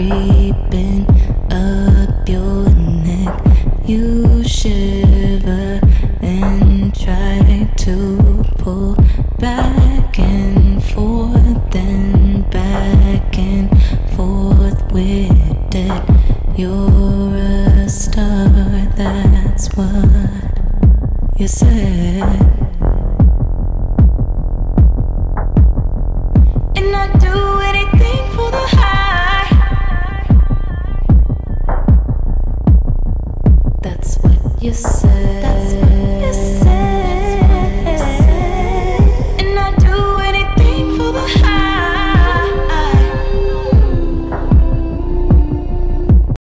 creeping up your neck. You shiver and try to pull back and forth, and back and forth with it. You're a star, that's what you said. You said. That's